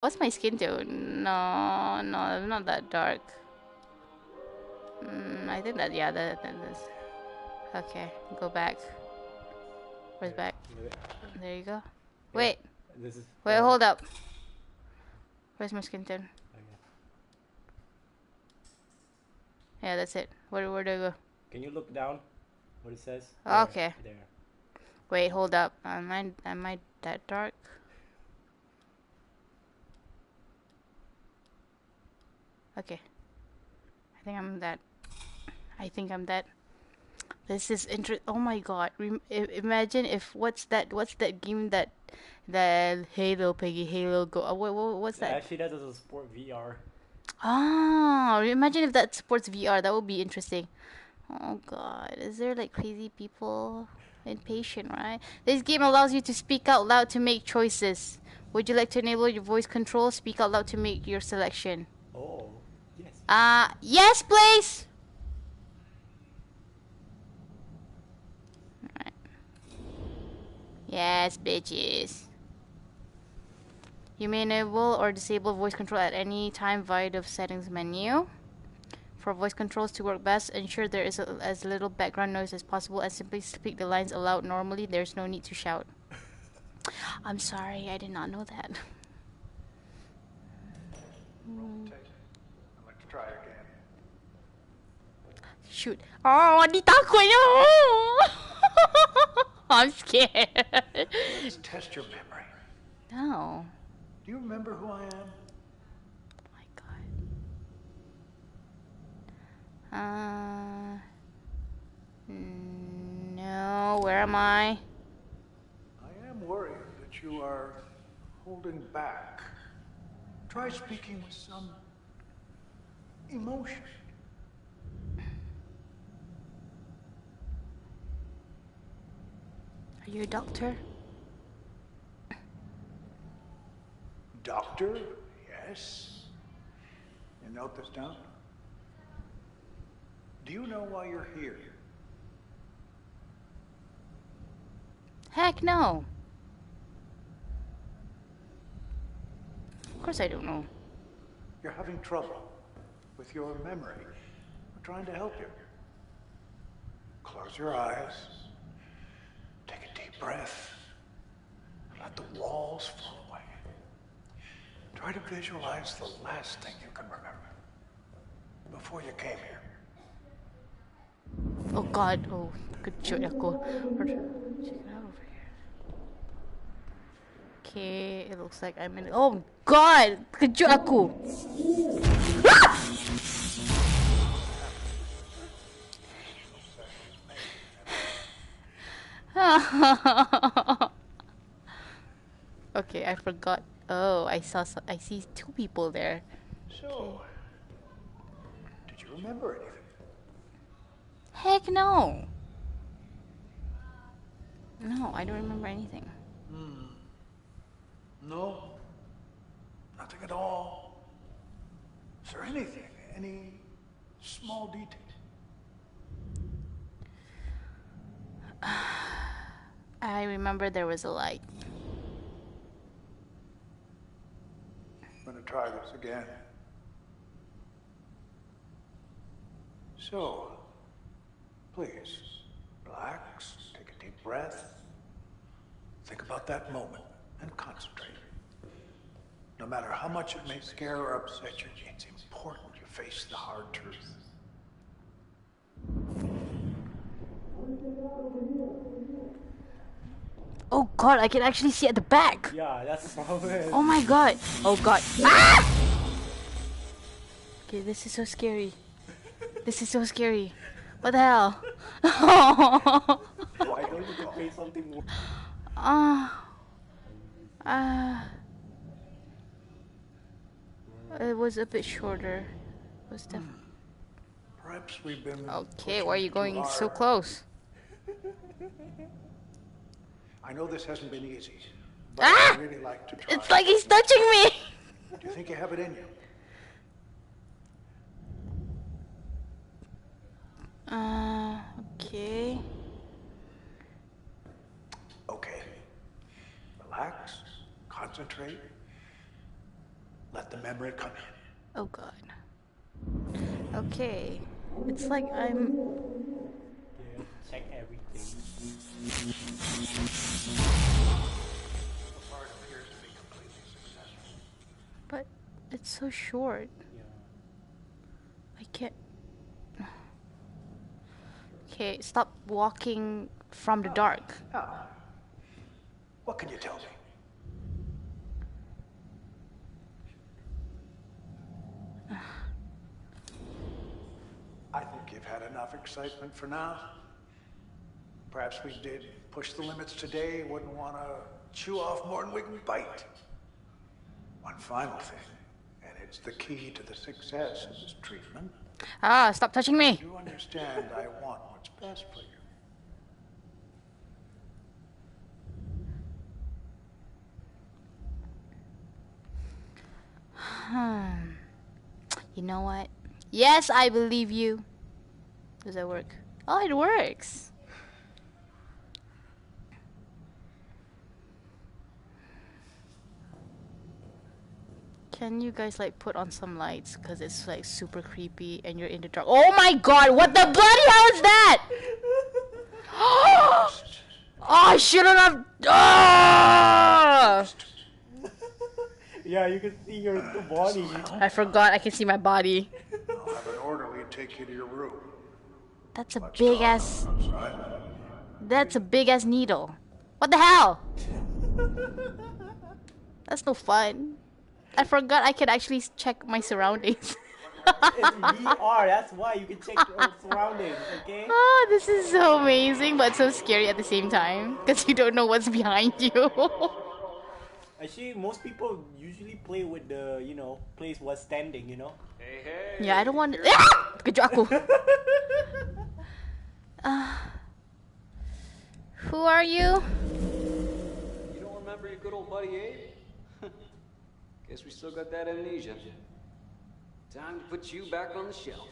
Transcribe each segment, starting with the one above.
What's my skin tone? No, no, not that dark. Mm, I think that, yeah, that, that is. Okay, go back. Where's back? There you go. Wait, This is. wait, hold up. Where's my skin tone? okay. Yeah, that's it. Where, where do I go? Can you look down? What it says? Okay. There. Wait, hold up. Am I, am I that dark? Okay. I think I'm that. I think I'm that. This is inter. Oh my god! Rem- imagine if what's that? What's that game that, that Halo Peggy Halo Go? Uh, what, what, what's that? Actually, that doesn't support VR. Oh, imagine if that supports VR. That would be interesting. Oh god, is there like crazy people? Inpatient, right? This game allows you to speak out loud to make choices. Would you like to enable your voice control? Speak out loud to make your selection. Oh. Uh, yes, please. Alright. Yes, bitches. You may enable or disable voice control at any time via the settings menu. For voice controls to work best, ensure there is a, as little background noise as possible and simply speak the lines aloud normally. There's no need to shout. I'm sorry, I did not know that. I'd like to try again. Shoot. Oh, di takut no. I'm scared. Let's test your memory. No. Do you remember who I am? Oh my god. Uh. No, where am I? I am worried that you are holding back. Try speaking with some emotion. Are you a doctor? Doctor? Yes. You note this down? Do you know why you're here? Heck no. Of course I don't know. You're having trouble with your memory. We're trying to help you. Close your eyes. Take a deep breath. Let the walls fall away. Try to visualize the last thing you can remember before you came here. Oh god, oh, kejut aku. Check it out over here. Okay, it looks like I'm in. Oh god, kejut aku. okay, I forgot. Oh, I saw. So- I see two people there. So, did you remember anything? Heck no. No, I don't remember anything. Hmm. No. Nothing at all. Is there anything? Any small detail? I remember there was a light. I'm gonna try this again. So, please, relax, take a deep breath. Think about that moment and concentrate. No matter how much it may scare or upset you, it's important you face the hard truth. Oh god, I can actually see at the back. Yeah, that's the problem. Oh my god. Oh god. Ah! Okay, this is so scary. This is so scary. What the hell? Why don't you play something more? Ah. Ah. It was a bit shorter. It was def- Perhaps we've been. Okay, why are you going too so close? I know this hasn't been easy, but Ah! I'd really like to try. It's like he's touching me. Do you think you have it in you? Uh, okay. Okay. Relax, concentrate. Let the memory come in. Oh god. Okay. It's like I'm. Yeah, check everything. The part appears to be completely successful. But it's so short. Yeah. I can't. Okay, stop walking from the dark. Now, what can you tell me? I think you've had enough excitement for now. Perhaps we did push the limits today, wouldn't want to chew off more than we can bite. One final thing, and it's the key to the success of this treatment. Ah, stop touching me! You understand I want what's best for you. Hmm. You know what? Yes, I believe you. Does that work? Oh, it works. Can you guys like put on some lights because it's like super creepy and you're in the dark? Oh my god! What the bloody hell is that? oh, I shouldn't have. Ah! Yeah, you can see your body. I forgot I can see my body. I'll have an orderly take you to your room. That's a Let's big ass. outside. That's a big ass needle. What the hell? That's no fun. I forgot I could actually check my surroundings. It's VR, that's why you can check your surroundings, okay? oh, this is so amazing, but so scary at the same time because you don't know what's behind you. Actually, most people usually play with the, you know, place while standing, you know? Hey, hey. yeah, I don't want. Ah! Kejut aku. Uh, who are you? You don't remember your good old buddy Abe? Guess we still got that amnesia. Time to put you back on the shelf.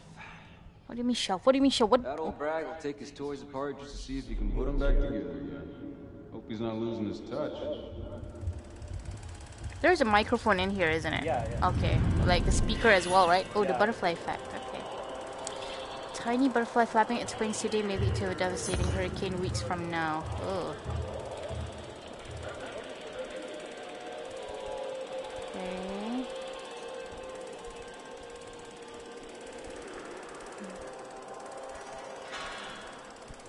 What do you mean shelf? What do you mean shelf? What? That old Bragg will take his toys apart just to see if he can Put him back together again. Hope he's not losing his touch. There's a microphone in here, isn't it? Yeah, yeah. Okay, like the speaker as well, right? Oh, the butterfly effect. Okay. Tiny butterfly flapping its wings today may lead to a devastating hurricane weeks from now. Oh. Okay. Hmm.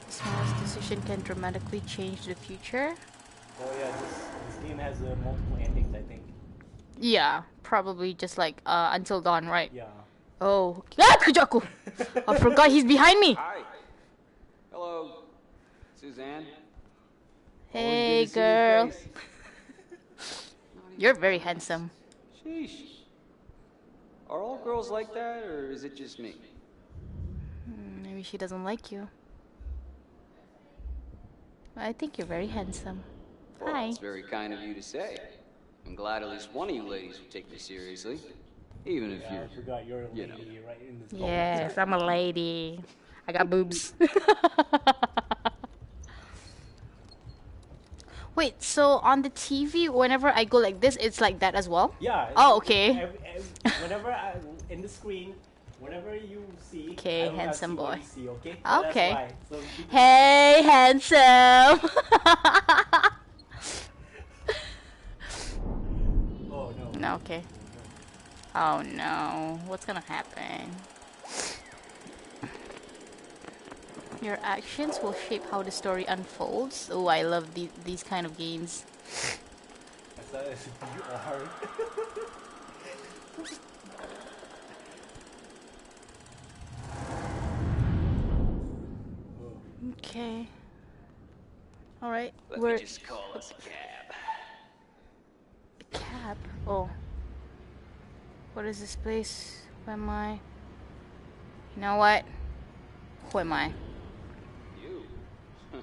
The smallest decision can dramatically change the future. Oh yeah, this, this game has uh, multiple endings, I think. Yeah, probably just like uh, Until Dawn, right? Yeah. Oh, ah, kejut. I forgot he's behind me. Hi. Hello. Suzanne. Hey, Always good you girl. face. You're very handsome. Sheesh. Are all girls like that, or is it just me? Hmm, Maybe she doesn't like you. I think you're very handsome. Well, Hi. It's very kind of you to say. I'm glad at least one of you ladies will take me seriously. Even if Yeah, I you're. forgot you're a you know. right in this Yes, I'm a lady. I got boobs. Wait, so on the TV, whenever I go like this, it's like that as well? Yeah. Oh, okay. Every, every, whenever I in the screen, whenever you see, Okay, I will not handsome boy. see, okay? So that's Okay. why. So Hey, handsome. Oh no. okay. Oh no, what's gonna happen? Your actions will shape how the story unfolds. Oh, I love the, these kind of games. I thought it was VR. Okay. All right. Let We're me just call us a cab. A cab. Oh. What is this place? Who am I? You know what? Who am I? You?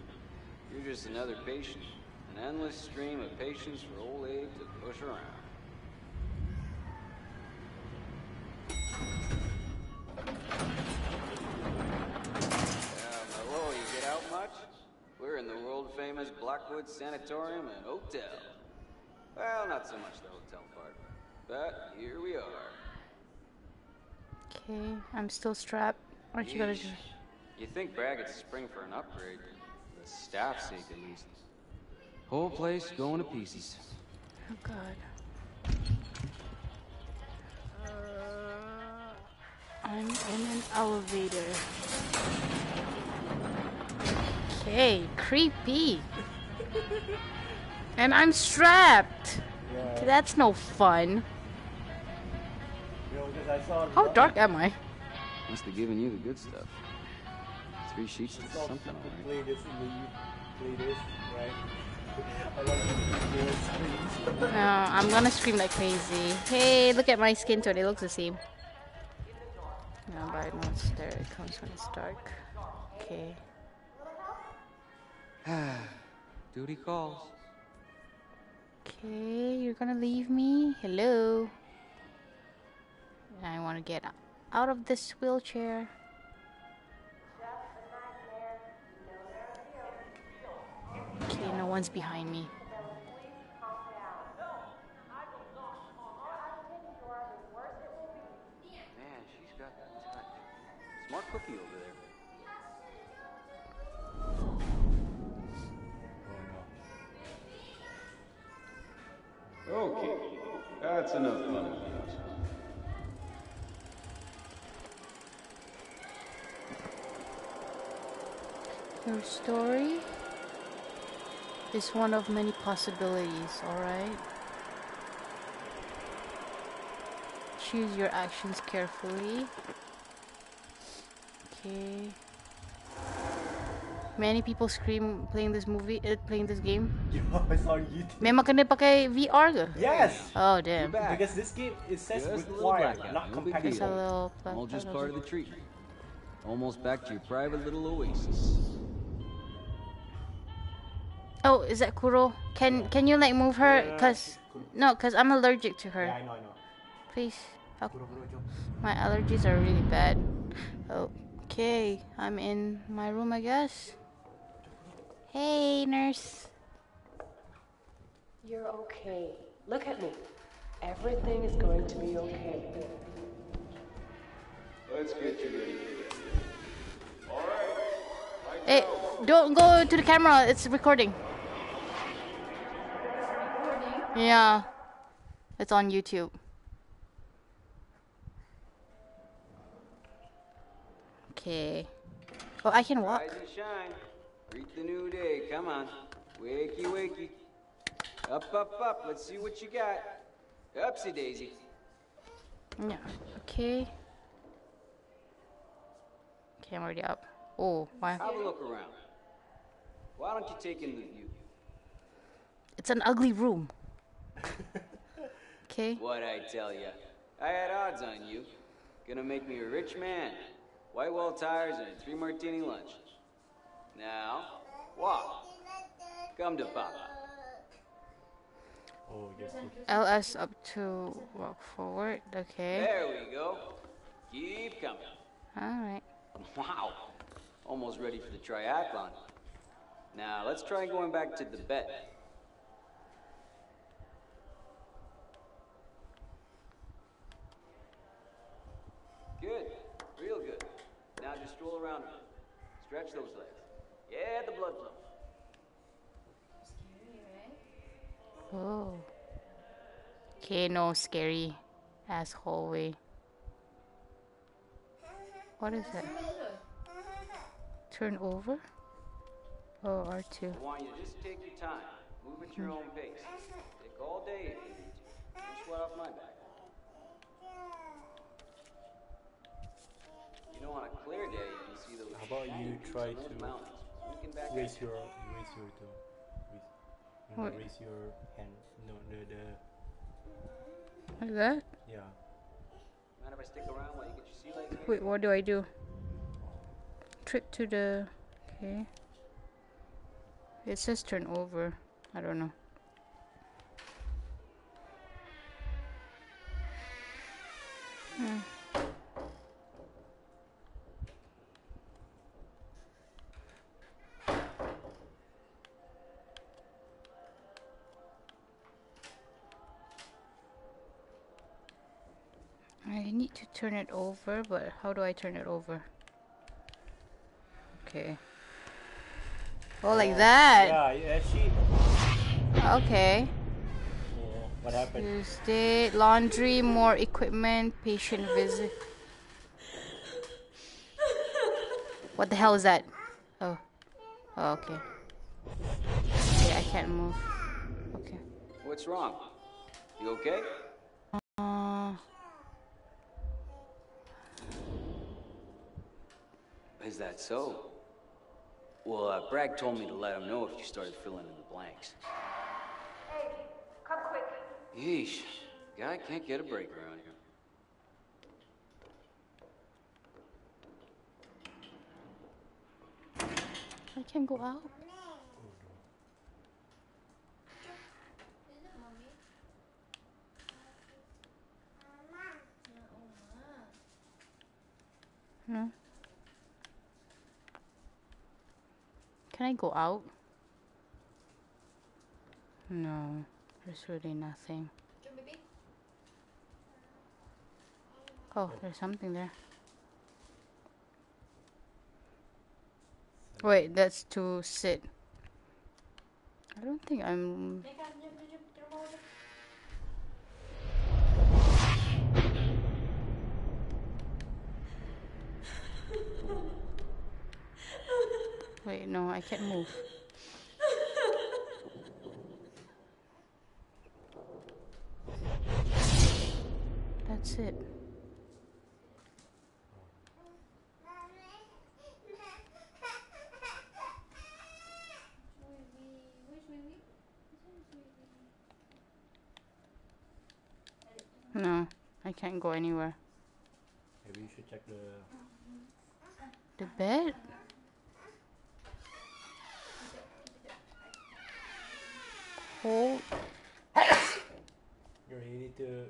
You're just another patient. An endless stream of patients for old Abe to push around. Hello, you get out much? We're in the world famous Blackwood Sanatorium and Hotel. Well, not so much the hotel part. But here we are. Okay, I'm still strapped. Aren't you gonna do? You think Braggott's spring for an upgrade? The staff's sake, at least. Whole place going to pieces. Oh God. Uh, I'm in an elevator. Okay, creepy. And I'm strapped. Yeah. That's no fun. You know, because I saw. How dark am I? Must have given you the good stuff. Three sheets I to something, alright. play this and then you play this, right? I like to do this. No, I'm gonna scream like crazy. Hey, look at my skin tone. It looks the same. No, but I it's there. It comes when it's dark. Okay. Duty calls. Okay, you're gonna leave me? Hello? I wanna get out of this wheelchair. Okay, no one's behind me. Smart cookie over Okay, that's enough fun. Your story is one of many possibilities, alright? Choose your actions carefully. Okay. Many people scream playing this movie, uh, playing this game. Yo, I saw YouTube. Memang kena pakai VR ke? Yes! Oh damn. back. Because this game it says Just a little required, blackout, not no big It's a compatible. little. pla- All just part of the treatment. Almost back to your private little oasis. Oh, is that Kuro? Can can you like move her? Yeah, Cause no, cause I'm allergic to her. Yeah, I know, I know. Please. help. Bro, bro, jom. My allergies are really bad. Okay, I'm in my room, I guess. Hey, nurse. You're okay. Look at me. Everything is going to be okay. Let's get you ready. Hey, don't go to the camera. It's recording. Yeah, it's on YouTube. Okay. Oh, I can walk. Rise and shine. Greet the new day. Come on. Wakey, wakey. Up, up, up. Let's see what you got. Upsy daisy. Yeah. Okay. Okay, I'm already up. Oh, why? Have a look around. Why don't you take in the view? It's an ugly room. Okay. What I tell ya? I had odds on you. Gonna make me a rich man. White wall tires and a three martini lunch. Now, walk. Come to Papa. Oh, yes. yes. LS up to walk forward. Okay. There we go. Keep coming. Alright. Wow. Almost ready for the triathlon. Now, let's try going back to the bed. Good. Real good. Now just stroll around a bit. Stretch those legs. Yeah, the blood flow. Oh. Okay, no scary ass hallway. What is that? Turn over? Oh, R2. I want you to just take your time. Move at your own pace. Take all day if you need to. Don't sweat off my back. You know, on a clear day, you can see those How about you try peaks on those to mountains. Back Raise your, raise your toe. Raise, you know, What? raise your hand. No, the, the, sea legs? maybe? Wait, what do I do? Trip to the. Okay. It says turn over. I don't know. Hmm. Turn it over, but how do I turn it over? Okay. Oh, like that. Yeah, yeah, she. Okay. Oh, what happened? Tuesday, laundry, more equipment, patient visit. What the hell is that? Oh. Oh, okay. Okay, I can't move. Okay. What's wrong? You okay? Is that so? Well, uh, Bragg told me to let him know if you started filling in the blanks. Hey, come quick. Yeesh. Guy can't get a break around here. I can't go out. No. Can I go out? No, there's really nothing. Oh, there's something there. Wait, that's to sit. I don't think I'm. Wait, no, I can't move. That's it. No, I can't go anywhere. Maybe you should check the. The bed? Hold. You need to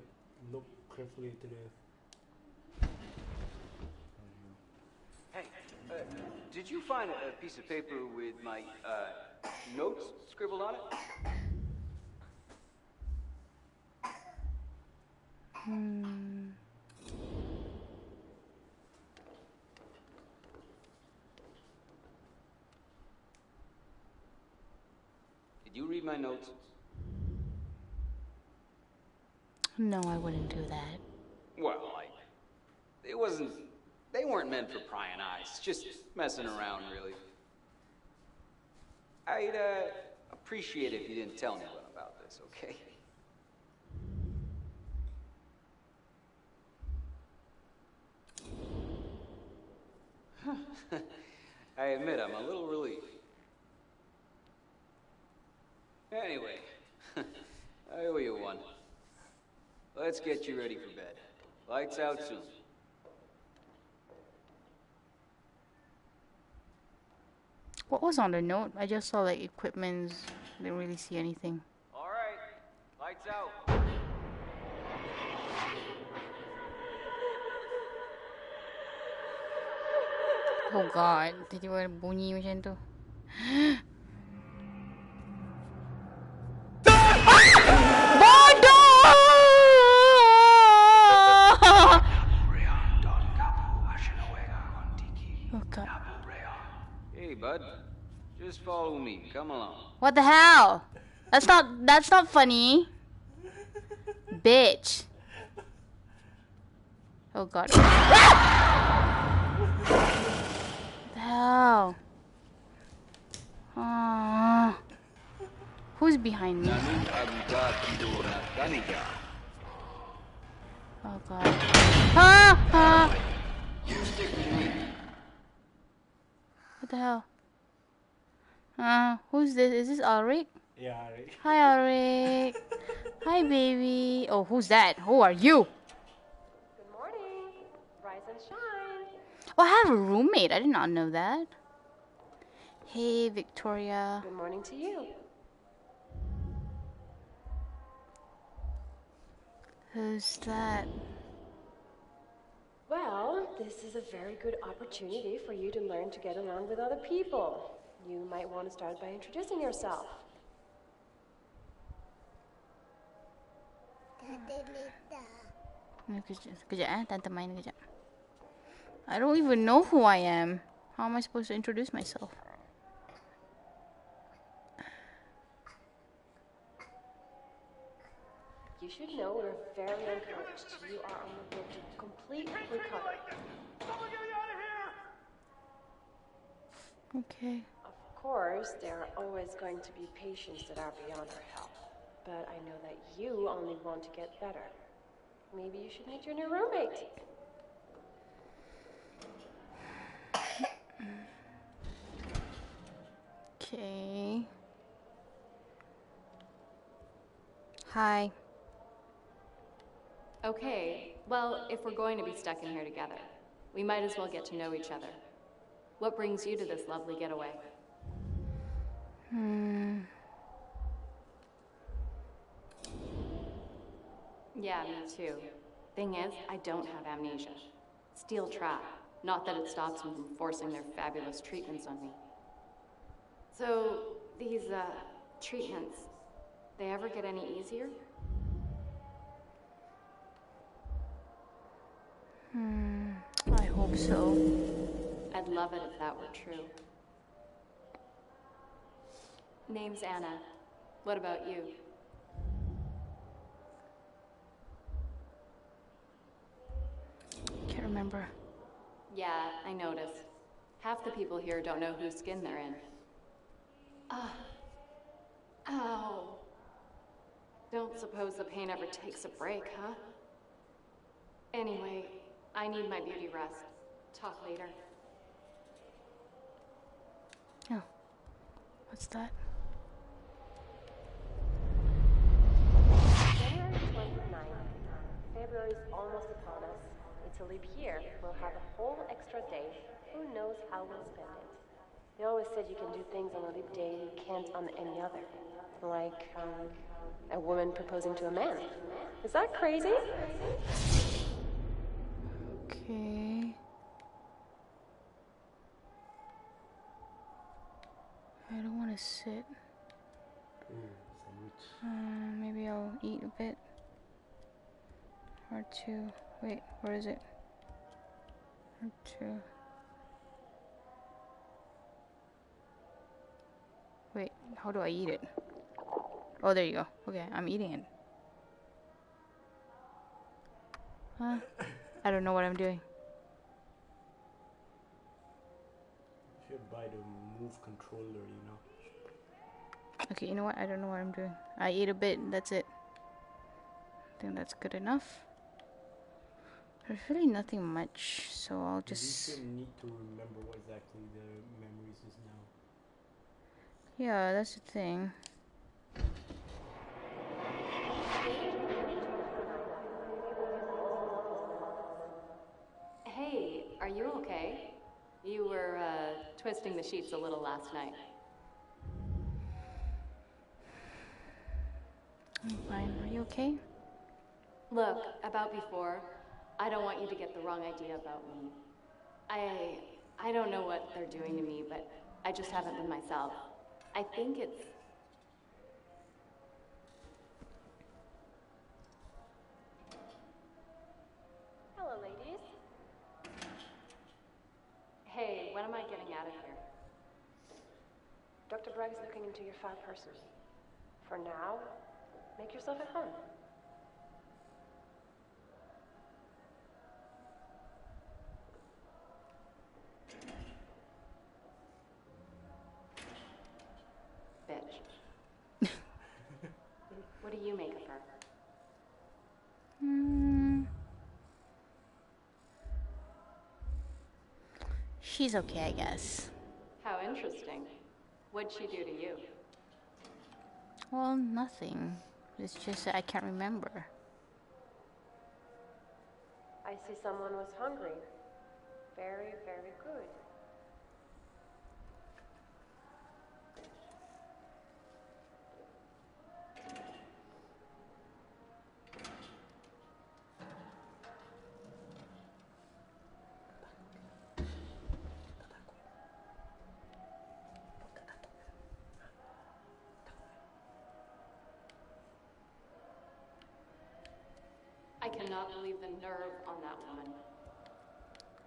look carefully to the. Hey, uh, did you find a, a piece of paper with my uh, notes scribbled on it? Hmm. Did you read my notes? No, I wouldn't do that. Well, I. It wasn't. They weren't meant for prying eyes. Just messing around, really. I'd uh, appreciate it if you didn't tell anyone about this, okay? I admit I'm a little relieved. Anyway, I owe you one. Let's get you ready for bed. Lights out soon. What was on the note? I just saw like equipments. Didn't really see anything. All right, lights out. Oh god, tiba-tiba bunyi macam tu. me. Come along. What the hell? That's not that's not funny. Bitch. Oh god. The hell? Ah. Who's behind me? Oh god. Ah, ah. What the hell? Uh, who's this? Is this Ulrich? Yeah, right. Hi, Ulrich. Hi, baby. Oh, who's that? Who are you? Good morning. Rise and shine. Oh, I have a roommate. I did not know that. Hey, Victoria. Good morning to you. Who's that? Well, this is a very good opportunity for you to learn to get along with other people. You might want to start by introducing yourself. Kejap, eh, tante main kejap. I don't even know who I am. How am I supposed to introduce myself? You should know we're very encouraged. You are on the road to complete recovery. Okay. Of course, there are always going to be patients that are beyond our help. But I know that you only want to get better. Maybe you should meet your new roommate. Okay. Hi. Okay, well, if we're going to be stuck in here together, we might as well get to know each other. What brings you to this lovely getaway? Hmm. Yeah, me too. Thing is, I don't have amnesia. Steel trap. Not that it stops them from forcing their fabulous treatments on me. So, these, uh, treatments, they ever get any easier? Hmm. I hope so. I'd love it if that were true. Name's Anna. What about you? Can't remember. Yeah, I noticed. Half the people here don't know whose skin they're in. Ah. Ow. Don't suppose the pain ever takes a break, huh? Anyway, I need my beauty rest. Talk later. Oh. What's that? February is almost upon us. It's a leap year. We'll have a whole extra day. Who knows how we'll spend it? They always said you can do things on a leap day you can't on any other. Like, um, a woman proposing to a man. Is that crazy? Okay. I don't want to sit. Uh, maybe I'll eat a bit. Or two. Wait, where is it? Or two. Wait, how do I eat it? Oh, there you go. Okay, I'm eating it. Huh? I don't know what I'm doing. Should buy the move controller, you know. Okay, you know what? I don't know what I'm doing. I ate a bit, that's it. I think that's good enough. There's really nothing much, so I'll You just. should need to remember what exactly the memories is now. Yeah, that's the thing. Hey, are you okay? You were, uh, twisting the sheets a little last night. I'm fine. Are you okay? Look, about before, I don't want you to get the wrong idea about me. I I don't know what they're doing to me, but I just haven't been myself. I think it's Hello, ladies. Hey, when am I getting out of here? Dr. Bragg is looking into your file personally. For now, make yourself at home. Bitch. what do you make of her? Hmm. She's okay, I guess. How interesting. What'd she do to you? Well, nothing. It's just that I can't remember. I see someone was hungry. Very, very good. I cannot believe the nerve on that woman.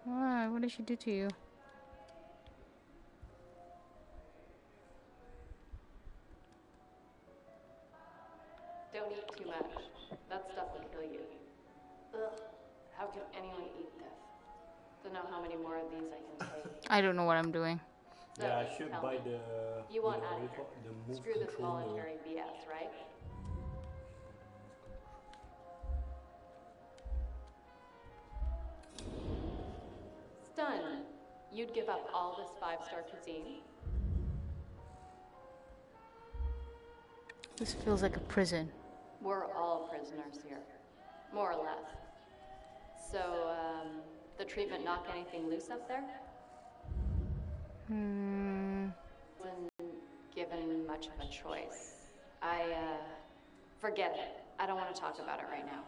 Why? What did she do to you? Don't eat too much. That stuff will kill you. Ugh. How can anyone eat this? Don't know how many more of these I can take. I don't know what I'm doing. So, Yeah, I should buy me, the. You want the, out what do of you here. the move Screw this controller. voluntary BS, right? Stun. You'd give up all this five-star cuisine? This feels like a prison. We're all prisoners here, more or less. So, um, the treatment knock anything loose up there? Hmm. Wasn't given much of a choice. I, uh, forget it. I don't want to talk about it right now.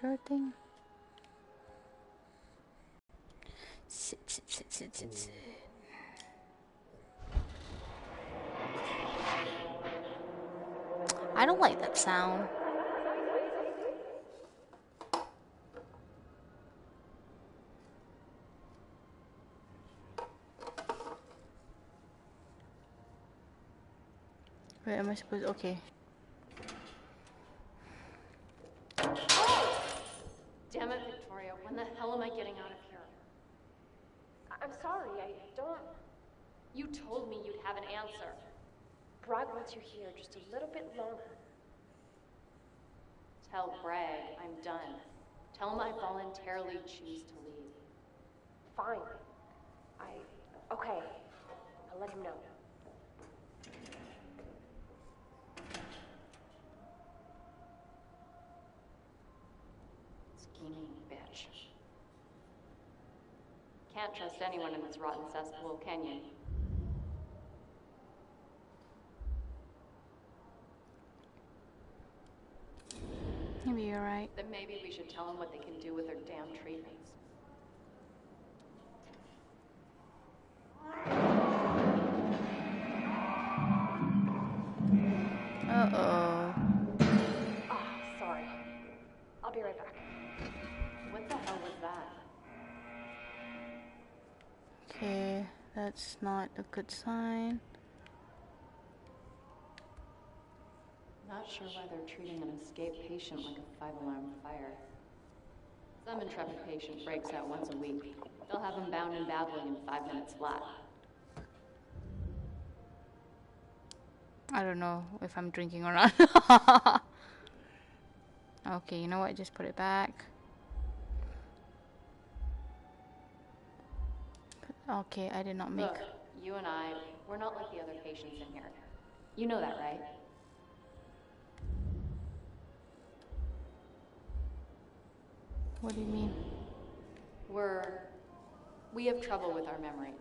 Sure thing. Sit, sit, sit, sit, sit, sit. I don't like that sound. Wait, am I supposed? Okay. Damn it, Victoria. When the hell am I getting out of here? I- I'm sorry, I don't. You told me you'd have an answer. Bragg wants you here just a little bit longer. Tell Bragg I'm done. Tell him I voluntarily choose to leave. Fine. I. Okay. I'll let him know. Scheming bitch. Can't trust anyone in this rotten cesspool, can you? Maybe you're right. Then maybe we should tell them what they can do with their damn treatments. Uh oh. Ah, sorry. I'll be right back. What the hell was that? Okay, that's not a good sign. Not sure why they're treating an escaped patient like a five-alarm fire. Some intrepid patient breaks out once a week. They'll have him bound and babbling in five minutes flat. I don't know if I'm drinking or not. okay, you know what? Just put it back. Okay, I did not make. Look, you and I, we're not like the other patients in here. You know that, right? What do you mean? We're. We have trouble with our memories.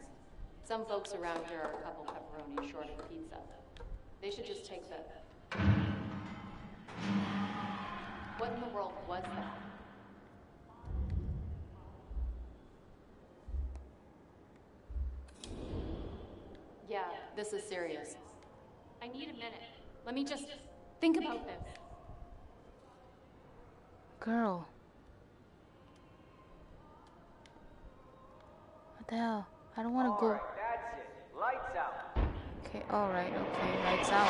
Some folks around here are a couple pepperoni short of pizza. They should just take the. What in the world was that? Yeah, this is serious. I need a minute. Let me just think about this. Girl. What the hell? I don't want to go. That's. Lights out. Okay, alright, okay, lights out.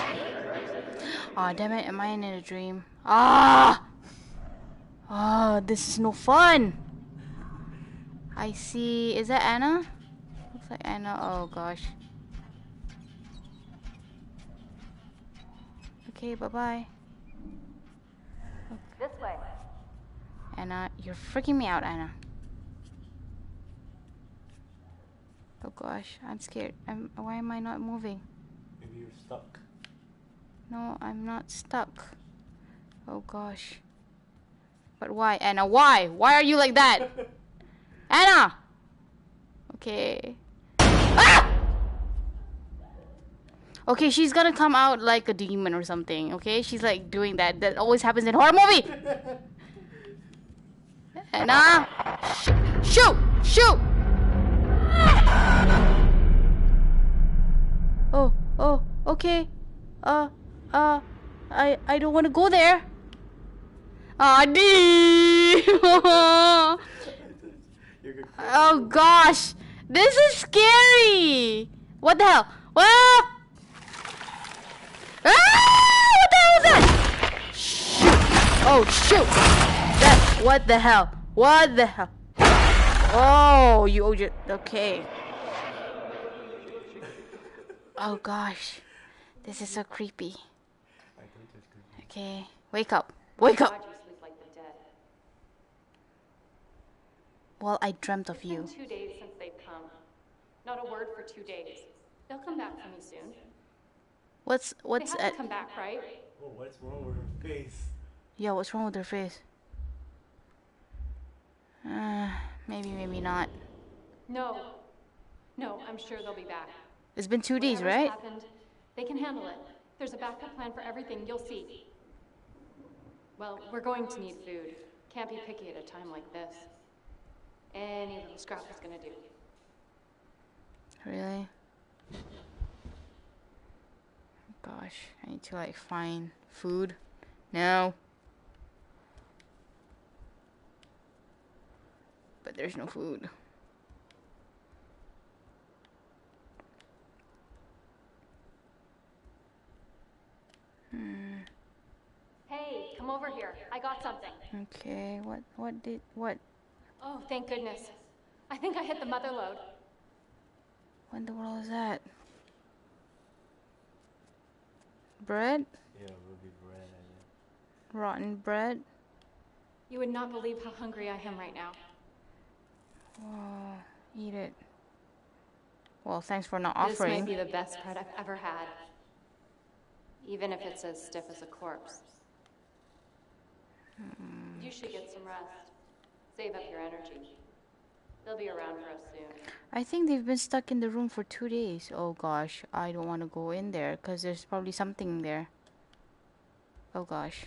Aw, damn it, am I in a dream? Ah! Ah, this is no fun! I see. Is that Anna? Looks like Anna. Oh gosh. Okay, bye bye. This way. Anna, you're freaking me out, Anna. Oh gosh, I'm scared. I'm, why am I not moving? Maybe you're stuck. No, I'm not stuck. Oh gosh. But why, Anna? Why? Why are you like that? Anna! Okay. Ah! Okay, she's gonna come out like a demon or something, okay? She's like doing that. That always happens in horror movie! Anna! Sh- shoot! Shoot! Oh, oh, okay. Uh, uh, I I don't want to go there. Adi. Oh gosh, this is scary. What the hell? Well. Ah! What the hell is that? Shoot! Oh shoot! That what the hell? What the hell? Oh, you okay. Oh gosh, this is so creepy. I think it's good. Okay, wake up, wake up. God, you sleep like the dead. Well, I dreamt of you. two days since they've come. Not a word for two days. They'll come back for me soon. What's They what's have to come back, right? Oh, what's wrong with her face? Yeah, what's wrong with her face? Uh, maybe, maybe not. No. No, I'm sure they'll be back. It's been two days, Whatever's right? Happened, they can handle it. There's a backup plan for everything. You'll see. Well, we're going to need food. Can't be picky at a time like this. Any little scrap is gonna do. Really? Gosh, I need to like find food. now. But there's no food. Hey, come over here. I got something. Okay, what what did what Oh, thank goodness. I think I hit the mother load. what in the world is that? Bread? Yeah, ruby bread. Rotten bread? You would not believe how hungry I am right now. Oh, eat it. Well, thanks for not offering. This might offering. be the best bread I've ever had. Even if it's as stiff as a corpse. You should get some rest. Save up your energy. They'll be around for us soon. I think they've been stuck in the room for two days. Oh gosh, I don't want to go in there because there's probably something there. Oh gosh.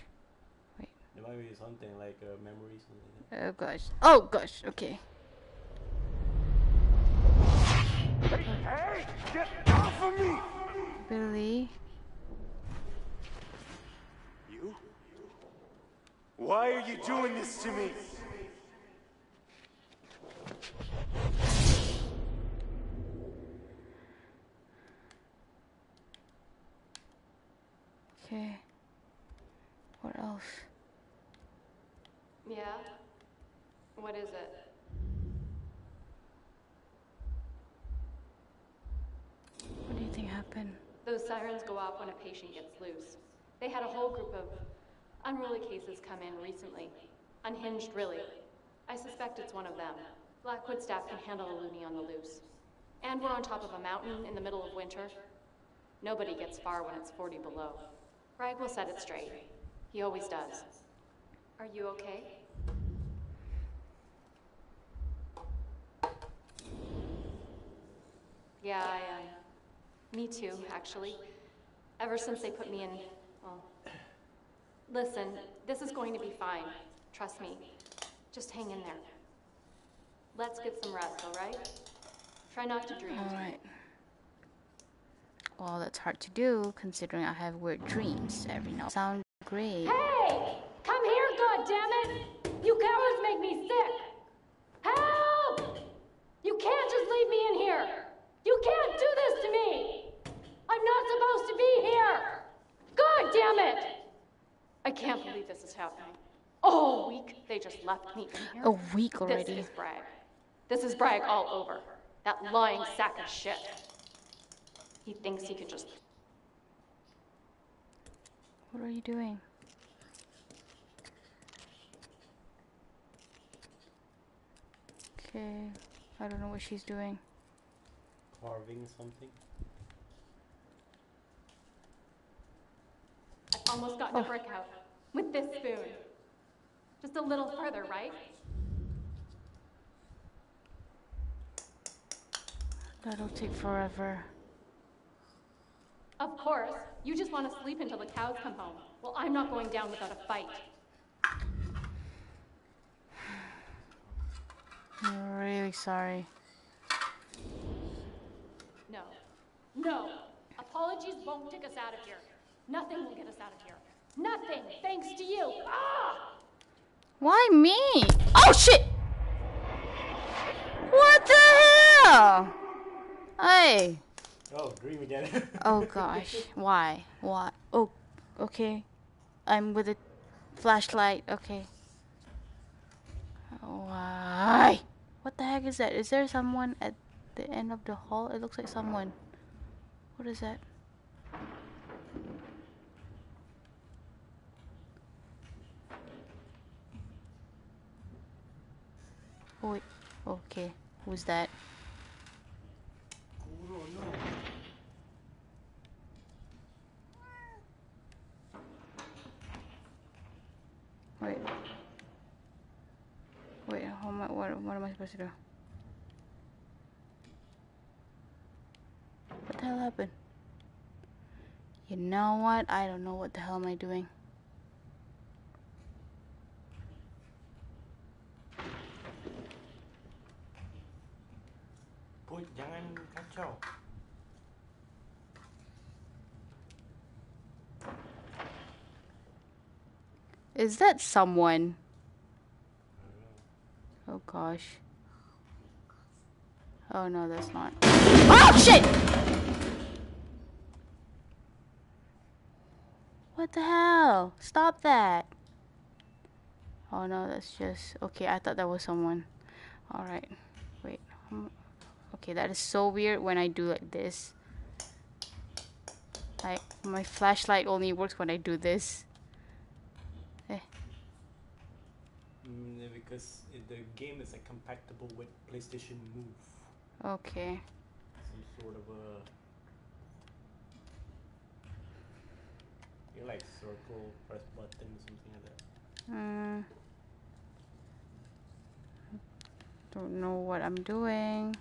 Wait. There might be something like uh, memories. Something like Oh gosh. Oh gosh. Okay. Hey, Hey, get off of me! Billy. You? Why are you doing this to me? Okay. What else? Yeah? What is it? What do you think happened? Those sirens go off when a patient gets loose. They had a whole group of unruly cases come in recently. Unhinged, really. I suspect it's one of them. Blackwood staff can handle a loony on the loose. And we're on top of a mountain in the middle of winter. Nobody gets far when it's 40 below. Bragg will set it straight. He always does. Are you okay? Yeah, I am. Me too, actually. Ever since they put me in. Listen, this is going to be fine. Trust me. Just hang in there. Let's get some rest, all right? Try not to dream. All right. Well, that's hard to do considering I have weird dreams every night. Sound great. Hey! Come here, goddammit! You cowards make me sick! Help! You can't just leave me in here! You can't do this to me! I'm not supposed to be here! God damn it! I can't believe this is happening. Oh, a week. They just left me in here. A week already. This is Bragg. This is Bragg all over. That lying sack of shit. He thinks he can just What are you doing? Okay. I don't know what she's doing. carving something. Almost got the brick out with this spoon. Just a little further, right? That'll take forever. Of course. You just want to sleep until the cows come home. Well, I'm not going down without a fight. I'm really sorry. No. No. Apologies won't take us out of here. Nothing will get us out of here. Nothing, thanks to you. Ah! Why me? Oh shit! What the hell? Hey. Oh, dreamy again. Oh gosh. Why? Why? Oh, okay. I'm with a flashlight. Okay. Why? What the heck is that? Is there someone at the end of the hall? It looks like someone. What is that? Wait. Okay. Who's that? Wait. Wait, how am I, what, what am I supposed to do? What the hell happened? You know what? I don't know what the hell am I doing. Jangan kacau. Is that someone? Oh gosh. Oh no, that's not. Oh shit! What the hell? Stop that. Oh no, that's just. Okay, I thought that was someone. Alright. Wait. Okay, that is so weird when I do like this. Like, my flashlight only works when I do this. Eh. Mm, because the game is like compatible with PlayStation Move. Okay. Some sort of a. You like circle, press button, something like that. Mm. Don't know what I'm doing.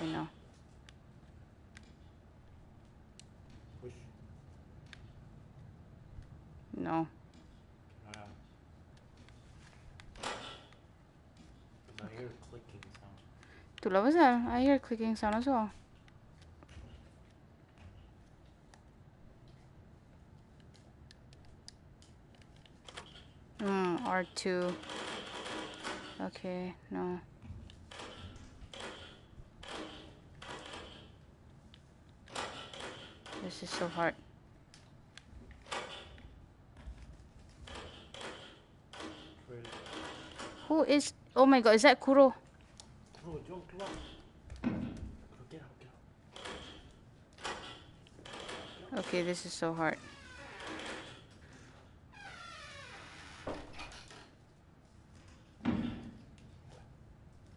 I know. Push. No. I hear clicking sound. Pasal. I hear clicking sound as well. Hmm, R2. Okay, no. This is so hard. Who is... Oh my god, is that Kuro? Out. Okay, this is so hard.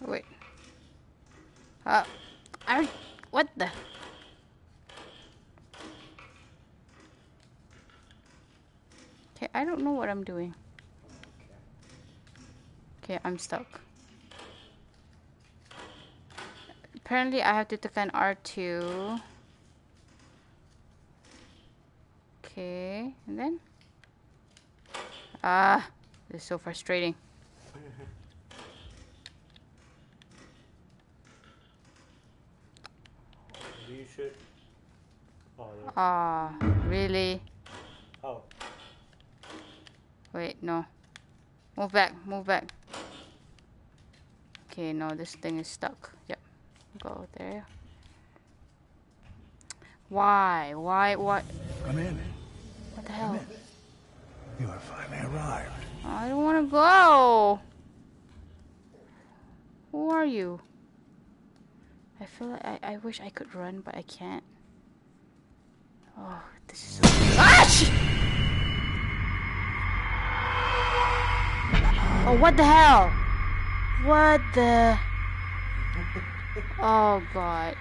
Wait. Uh, I. What the? Okay, I don't know what I'm doing. Okay, I'm stuck. Apparently, I have to tekan R2. Okay, and then? Ah, this is so frustrating. You should. Oh. Ah, really? oh. Wait, no. Move back, move back. Okay, no, this thing is stuck. Yep. Go there. Why? Why? What? Come in. What the hell? You have finally arrived. I don't want to go. Who are you? I feel like I, I wish I could run, but I can't. Oh, this is so. Ah! Shit! Oh, what the hell? What the? Oh God.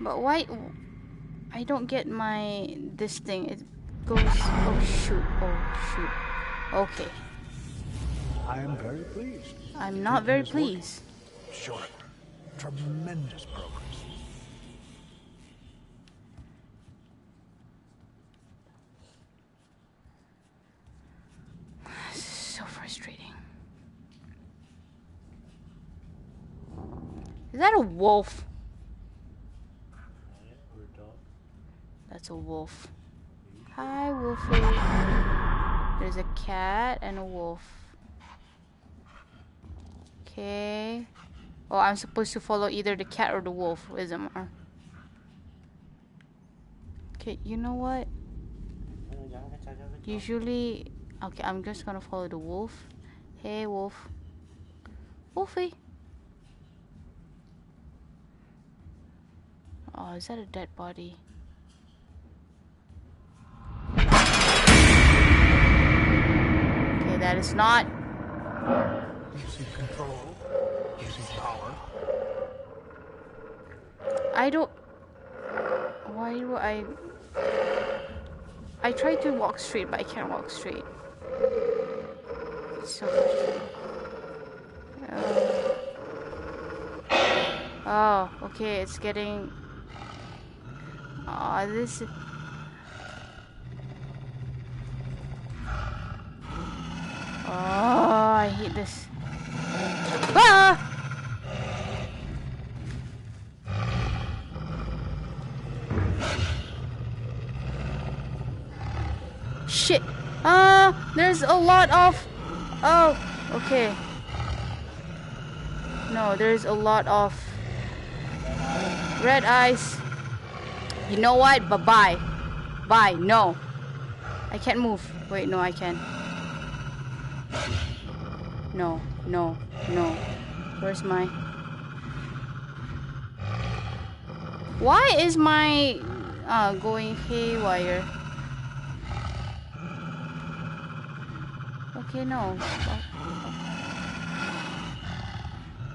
But why? I don't get my this thing. It goes. Oh shoot! Oh shoot! Okay, I am very pleased. I'm not very Treatment working. pleased. Showing tremendous progress. This is so frustrating. Is that a wolf? That's a wolf. Hi, Wolfie. There's a cat and a wolf. Okay. Oh, I'm supposed to follow either the cat or the wolf, isn't it? Okay, you know what? Usually, okay, I'm just gonna follow the wolf. Hey, wolf. Wolfie. Oh, is that a dead body? Okay, that is not. Using control, using power. I don't. Why do I? I try to walk straight, but I can't walk straight. It's so frustrating. Oh. oh, okay, it's getting. Oh, this. is- Oh, I hate this. Ah! Shit. Ah, there's a lot of. Oh, okay. No, there's a lot of red eyes. You know what? Bye bye. Bye. No. I can't move. Wait, no, I can. No, no, no. Where's my. Why is my. Uh, going haywire? Okay, no.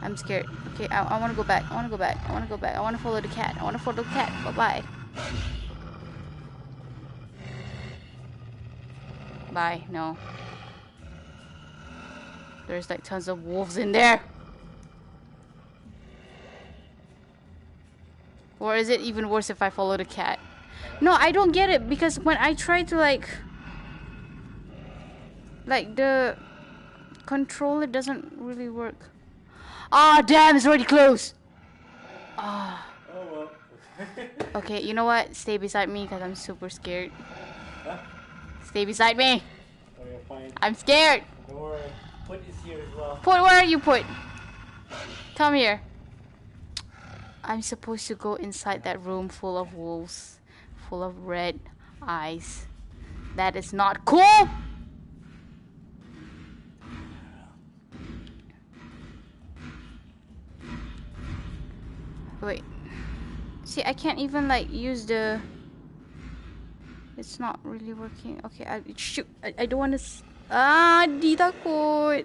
I'm scared. Okay, I, I want to go back. I want to go back. I want to go back. I want to follow the cat. I want to follow the cat. Bye bye bye. No. There's like tons of wolves in there. Or is it even worse if I follow the cat? No, I don't get it because when I try to like like the controller doesn't really work. Ah, damn, it's already close. Ah. Oh. Okay, you know what? Stay beside me because I'm super scared. Huh? Stay beside me. Oh, you're fine. I'm scared. Don't worry. Put is here as well. Put where are you put? Come here. I'm supposed to go inside that room full of wolves, full of red eyes. That is not cool. Wait. See, I can't even like use the. It's not really working. Okay, I shoot. I, I don't want to. Ah, di takut.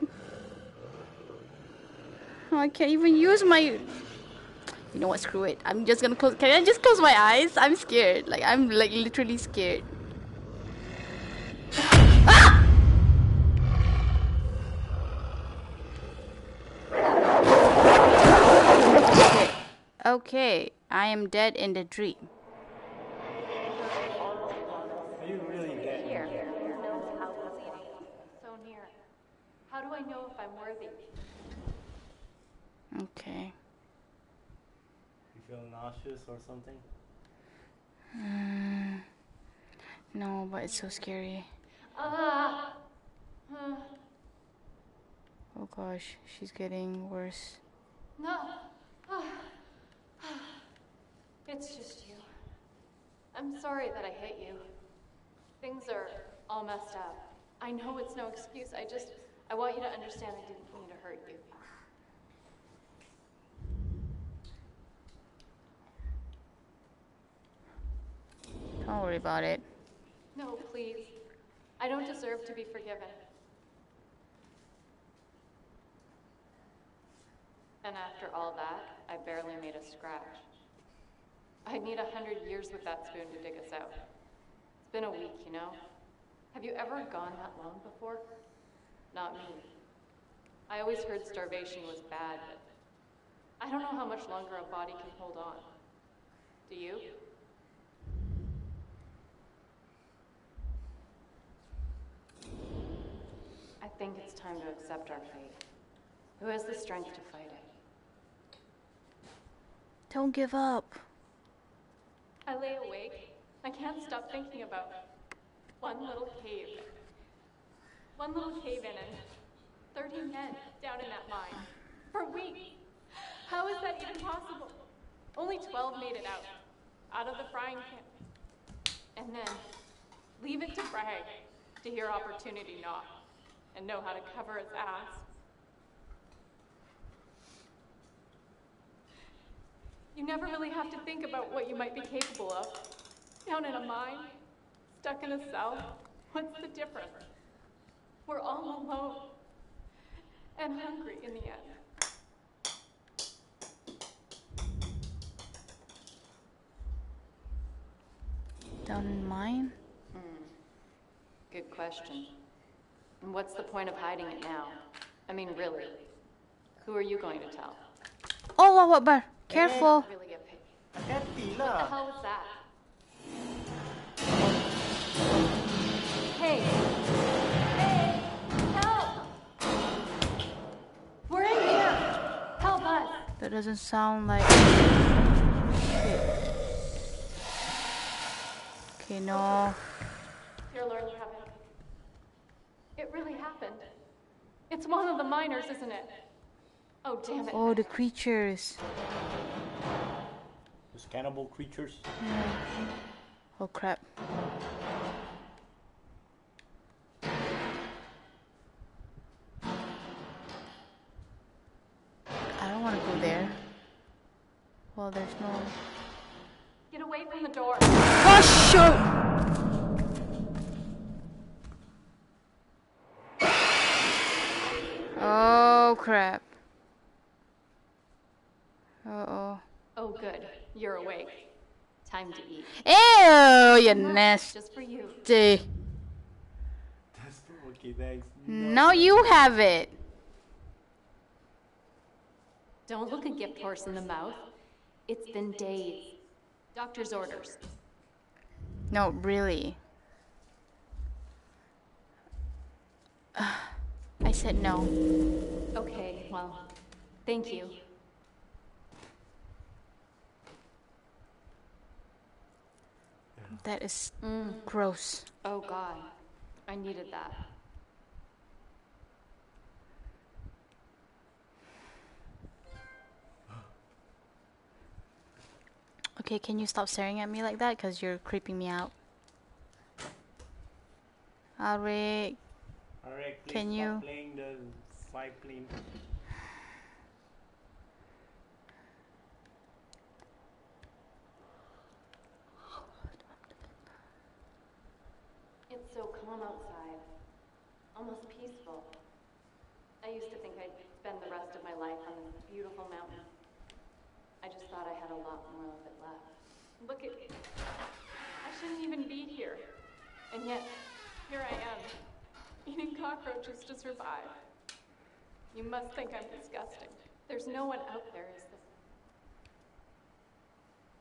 Oh, I can't even use my. You know what? Screw it. I'm just gonna close. Can I just close my eyes? I'm scared. Like I'm like literally scared. Ah! Okay. Okay. I am dead in the dream. Are you really dead? Here, who knows how proceeding? So near. How do I know if I'm worthy? Okay. You feel nauseous or something? Mm, no, but it's so scary. Ah! Uh, Oh gosh, she's getting worse. no. Ah. It's just you. I'm sorry that I hit you. Things are all messed up. I know it's no excuse. I just, I want you to understand I didn't mean to hurt you. Don't worry about it. No, please. I don't deserve to be forgiven. And after all that, I barely made a scratch. I'd need a hundred years with that spoon to dig us out. It's been a week, you know? Have you ever gone that long before? Not me. I always heard starvation was bad, but I don't know how much longer a body can hold on. Do you? I think it's time to accept our fate. Who has the strength to fight it? Don't give up. I lay awake, I can't stop thinking about one little cave. One little cave in and 30 men down in that mine. For weeks. How is that even possible? Only 12 made it out. Out of the frying pan. And then leave it to Bragg to hear opportunity knock and know how to cover its ass. You never really have to think about what you might be capable of. Down in a mine, stuck in a cell, what's the difference? We're all alone and hungry in the end. Down in mine? Hmm. Good question. And what's the point of hiding it now? I mean, really. Who are you going to tell? Oh, Allah Akbar. Careful. Really get paid. Hati What the hell was that? Hey! Hey! Help! We're in here! Help us! That doesn't sound like. Okay, no. Here, Lauren, you have it. It really happened. It's one of the miners, isn't it? Oh, damn it. Oh, the creatures. Those cannibal creatures. Oh, crap. Time to eat. Ew, you nasty. Just for you. That's okay, thanks. Now you have it. Don't look a gift horse in the mouth. It's been days. Doctor's orders. No, really. I said no. Okay, well, thank you. That is mm. gross. Oh, God. I needed that. Okay, can you stop staring at me like that? Because you're creeping me out. Alright. Alright, please Can stop you- playing the spy plane. Outside. Almost peaceful. I used to think I'd spend the rest of my life on this beautiful mountain. I just thought I had a lot more of it left. Look at me! I shouldn't even be here. And yet, here I am, eating cockroaches to survive. You must think I'm disgusting. There's no one out there, is there?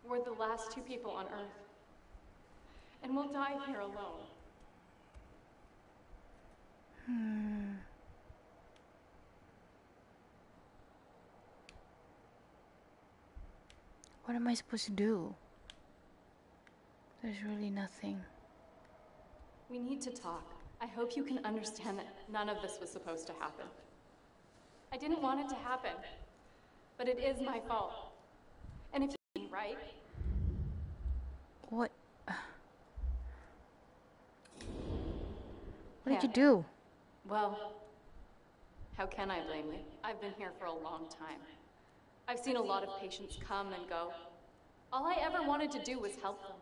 We're the last two people on Earth. And we'll die here alone. Hmm. What am I supposed to do? There's really nothing. We need to talk. I hope you can understand that none of this was supposed to happen. I didn't want it to happen, but it is my fault. And if you're right, What? What did you do? Well, how can I blame you? I've been here for a long time. I've seen a lot of patients come and go. All I ever wanted to do was help them.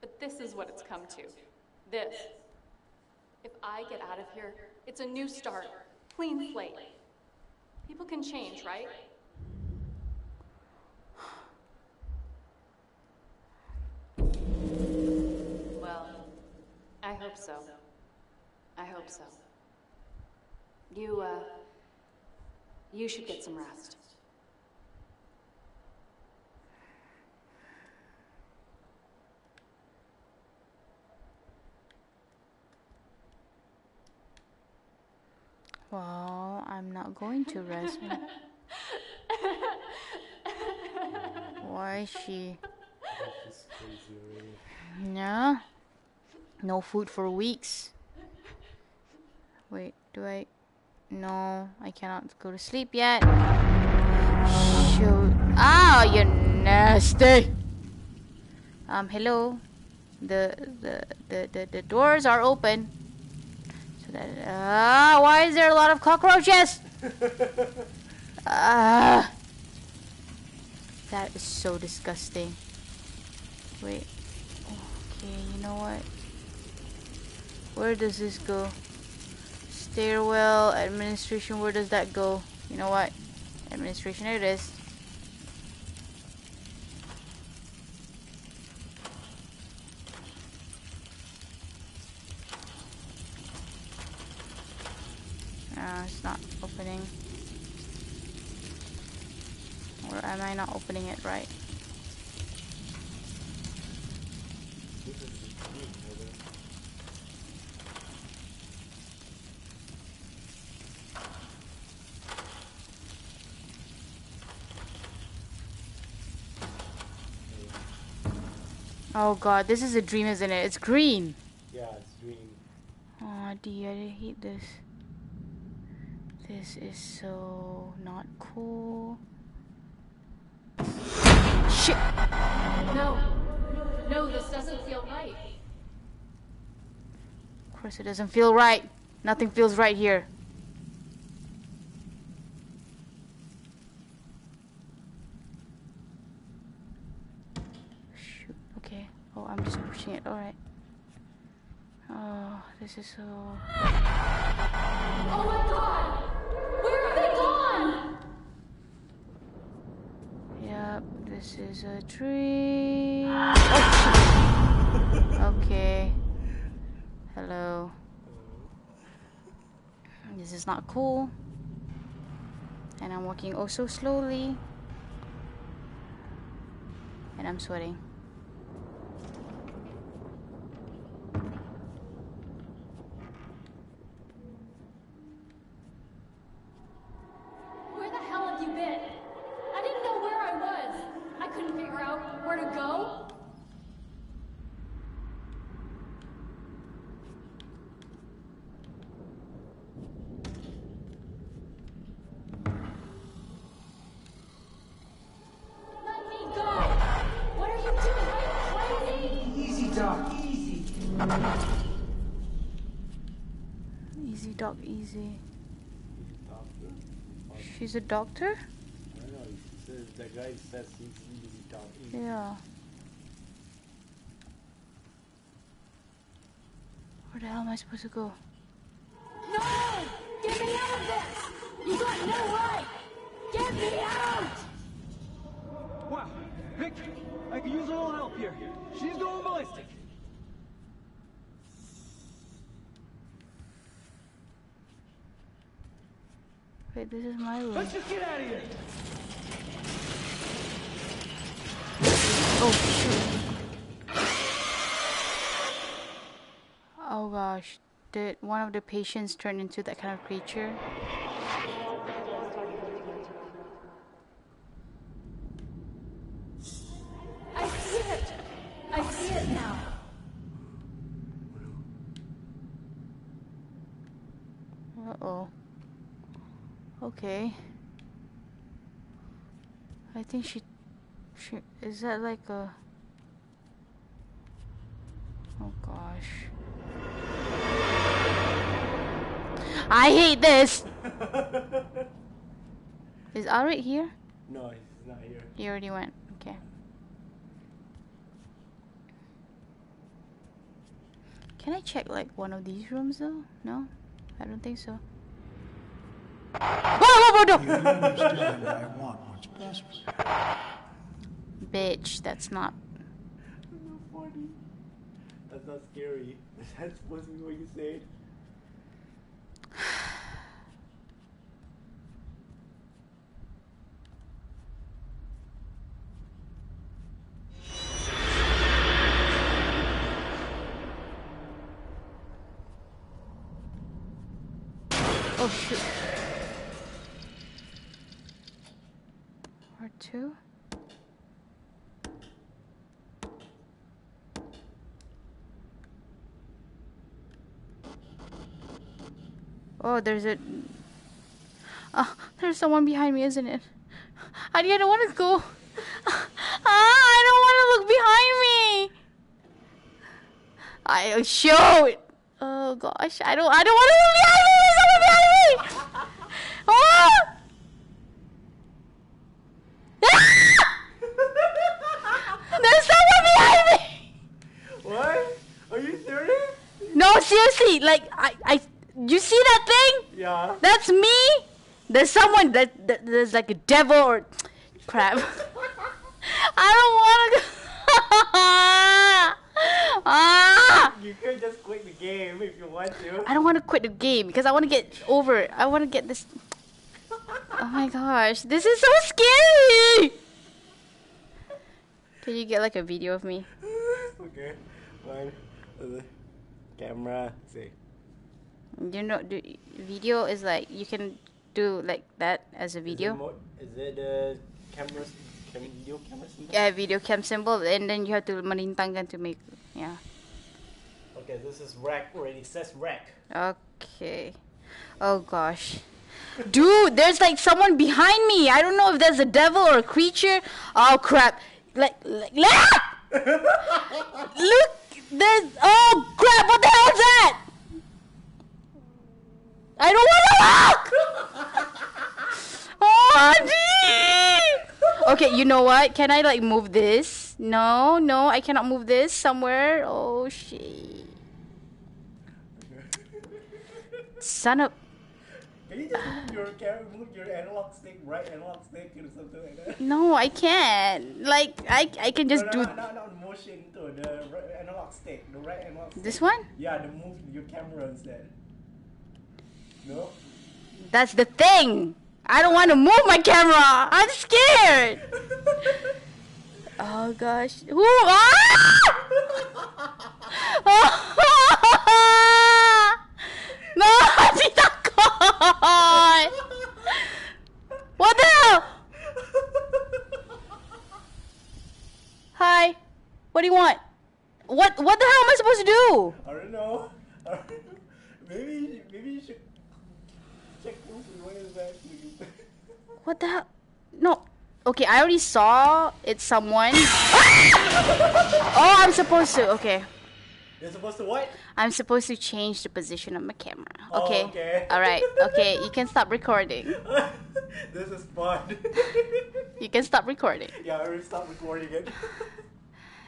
But this is what it's come to. This. If I get out of here, it's a new start, clean slate. People can change, right? Well, I hope so. I hope so. You, uh, you should get some rest. Well, I'm not going to rest. Why is she? That's crazy already. Yeah. No food for weeks. Wait, do I? No, I cannot go to sleep yet. Shoot. Ah, you're nasty. Um, hello. The, the, the, the, the doors are open. So that, ah, why is there a lot of cockroaches? Ah. That is so disgusting. Wait. Okay, you know what? Where does this go? Stairwell, administration, where does that go? You know what? Administration, there it is. It's not opening. Or am I not opening it right? This is the dream over there. Oh god, this is a dream, isn't it? It's green. Yeah, it's green. Oh dear, I hate this. This is so not cool. Shit! No. No, this doesn't feel right. Of course, it doesn't feel right. Nothing feels right here. Shoot. Okay. Oh, I'm just pushing it. Alright. Oh, this is so. Oh my god! Where are they gone? Yep, this is a tree. Oh, okay. Hello. This is not cool. And I'm walking oh so slowly. And I'm sweating. Where the hell have you been? I didn't know where I was. I couldn't figure out where to go. Let me go! What are you doing? Are you crazy? Easy, Doc, easy. Easy, Doctor? She's a doctor? The guy says he's. Yeah. Where the hell am I supposed to go? Wait, this is my room. Let's just get out of here. Oh shoot. Oh gosh. Did one of the patients turn into that kind of creature? I see it! I see it now! Uh oh. Okay. I think she. She. Is that like a. Oh gosh. I hate this! Is Alric here? No, he's not here. He already went. Okay. Can I check like one of these rooms though? No? I don't think so. Bitch, that's not. That's so funny. That's not scary. That's supposed to be what you said. Oh shoot. two. Oh, there's a... Oh, there's someone behind me, isn't it? I don't want to go. ah, I don't want to look behind me. I oh, show it. Oh gosh, I don't. I don't want to look behind me. There's someone behind me. Oh! No, seriously, like I, I, you see that thing? Yeah. That's me. There's someone that, that there's like a devil or crap. I don't want to. ah! You could just quit the game if you want to. I don't want to quit the game because I want to get over. it. I want to get this. Oh my gosh, this is so scary. Can you get like a video of me? okay. One. Camera. See. You know, the video is like you can do like that as a Is it, video. is it the camera? Cam- video camera symbol? Yeah, video cam symbol, and then you have to melintangkan to make. Yeah. Okay, this is rack already. It says rack. Okay. Oh gosh. Dude, there's like someone behind me. I don't know if there's a devil or a creature. Oh crap. Like, like look! look! There's oh crap, what the hell is that? I don't wanna look! oh gee! Okay, you know what? Can I like move this? No, no, I cannot move this somewhere. Oh shit. Son of Can you just move your camera, move your analog stick, right analog stick, or something like that? No, I can't. Like I I can just no, do no, no, not motion to the right analog stick, the right analog stick. this one? Yeah, the move your camera instead. No. That's the thing. I don't want to move my camera. I'm scared. Oh gosh. Who? Ah! no, takot. What the hell? Hi. What do you want? What What the hell am I supposed to do? I don't know. I don't know. maybe maybe you should check closely what is that. What the hell? No. Okay, I already saw it's someone. oh, I'm supposed to. Okay. You're supposed to what? I'm supposed to change the position of my camera. Oh, Okay. okay. All right. Okay, you can stop recording. this is fun. You can stop recording. yeah, I already stopped recording it.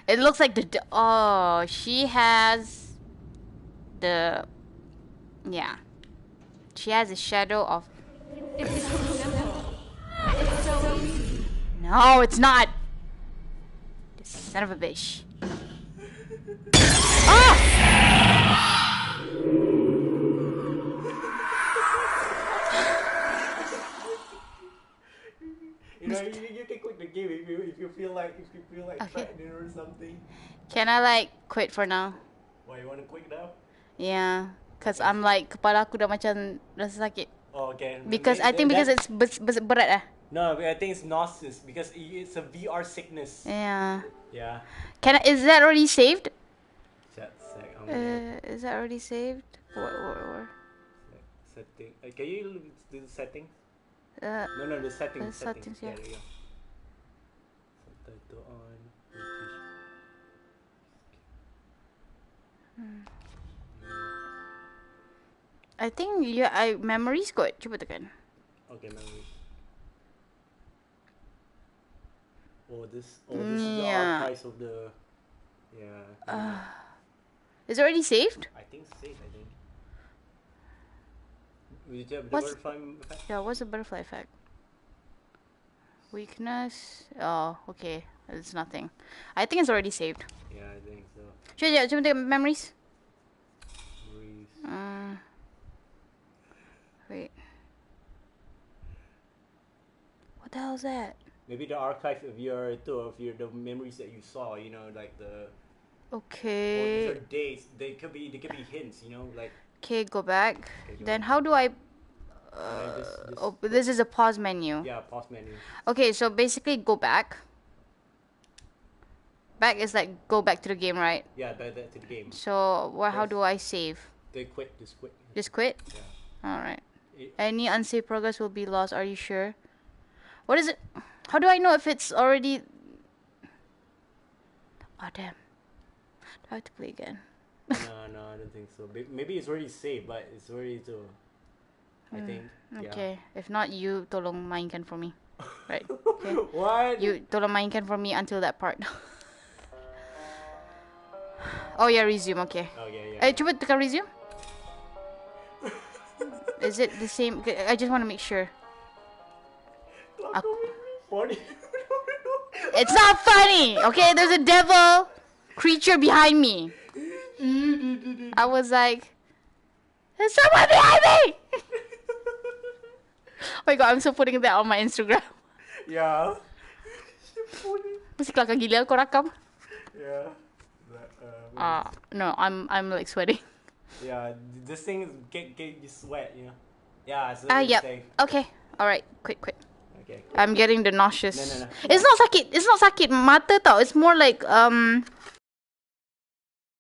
It looks like the oh, she has the yeah. She has a shadow of No, it's not. This son of a bitch. You know, you, you can quit the game if you if you feel like if you feel like Okay. threatening or something. Can I like quit for now? Why you wanna quit now? Yeah, cause I'm like kepala aku dah macam rasa sakit. Oh, okay. Because I think because it's bes- bes- berat ah. no, I think it's nauseous because it's a VR sickness. Yeah. Yeah. Can I, is that already saved? Sec, Uh, is that already saved? What, what, what? setting. Uh, can you do the setting? Uh, No, no, the setting. The settings, yeah. there you go. Subtitle on. British. I think yeah, I memories kot. Cuba tekan. Okay, memories. Oh, this. Oh, this is the Yeah. archives of the. Yeah. Uh, Is it already saved? I think safe. I think. Did you have the What's- butterfly effect? Yeah, what's the butterfly effect? Weakness. Oh, okay. It's nothing. I think it's already saved. Yeah, I think so. Cuba, cuba, cuba tengok memories. Memories. Uh, wait. What the hell is that? Maybe the archive of your of your the memories that you saw. You know, like the. Okay. Or these are dates. They could be. They could be hints. You know, like. Okay, go back. Okay, then how do I? uh, this, this, Oh, this is a pause menu. Yeah, pause menu. Okay, so basically go back. Back is like go back to the game, right? Yeah, back to the game. So what? How do I save? They quit. Just quit. Just quit. Yeah. Alright. It- Any unsaved progress will be lost. Are you sure? What is it? How do I know if it's already. Oh, damn. Do I have to play again? No, no, I don't think so. Maybe it's already saved, but it's already to. I think. Yeah. Okay. If not, you tolong mainkan for me. Right. Okay. What? You tolong mainkan for me until that part. oh yeah, resume. Okay. Oh yeah, yeah. Eh, cuba tekan resume. Is it the same? I just want to make sure. Aku-. It's not funny. Okay, there's a devil creature behind me. I was like, there's someone behind me. oh my god, I'm still putting that on my Instagram. yeah. Mesti kelakar gila kau rakam. Yeah. But, uh, Ah, no, I'm I'm like sweating. yeah. This thing is get get you sweat, you know. Yeah. So Ah, it's yep. Okay, all right, quick, quick. Okay. I'm getting the nauseous. No, no, no. It's not sakit. It's not sakit mata tau. It's more like um